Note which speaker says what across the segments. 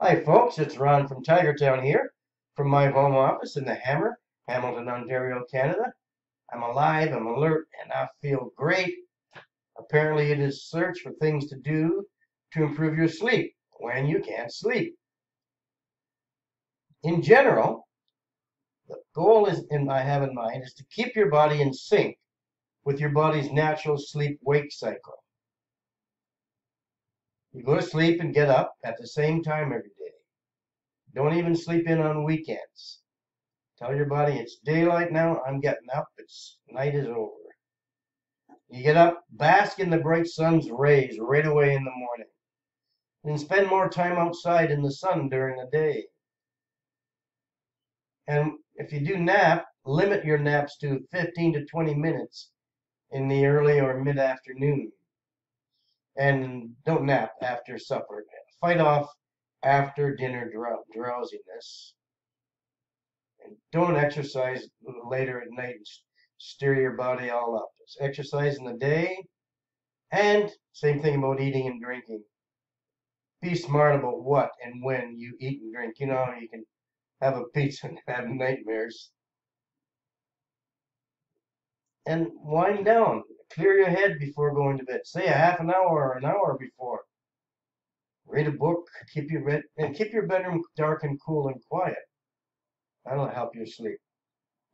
Speaker 1: Hi, folks. It's Ron from Tigertown here, from my home office in the Hammer, Hamilton, Ontario, Canada. I'm alive, I'm alert, and I feel great. Apparently, it is search for things to do to improve your sleep when you can't sleep. In general, the goal is, and I have in mind, is to keep your body in sync with your body's natural sleep-wake cycle. You go to sleep and get up at the same time every day. Don't even sleep in on weekends. Tell your body it's daylight now, I'm getting up, it's night is over. You get up, bask in the bright sun's rays right away in the morning. And spend more time outside in the sun during the day. And if you do nap, limit your naps to 15 to 20 minutes in the early or mid afternoon and don't nap after supper. Fight off after dinner drowsiness. And don't exercise later at night and stir your body all up. It's exercise in the day. And same thing about eating and drinking. Be smart about what and when you eat and drink. You know, you can have a pizza and have nightmares. And wind down. Clear your head before going to bed. Say a half an hour or an hour before. Read a book. Keep your bed and keep your bedroom dark and cool and quiet. That'll help you sleep.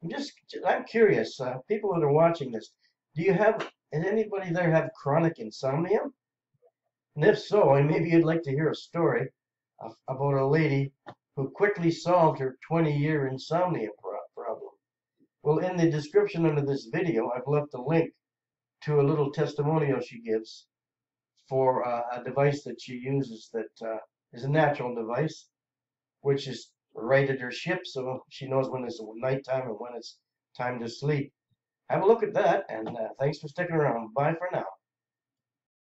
Speaker 1: I'm just I'm curious. Uh, people that are watching this, do you have? Does anybody there have chronic insomnia? And if so, maybe you'd like to hear a story about a lady who quickly solved her 20-year insomnia problem. Well, in the description under this video, I've left a link to a little testimonial she gives for uh, a device that she uses that uh, is a natural device, which is right at her ship, so she knows when it's nighttime and when it's time to sleep. Have a look at that, and uh, thanks for sticking around. Bye for now.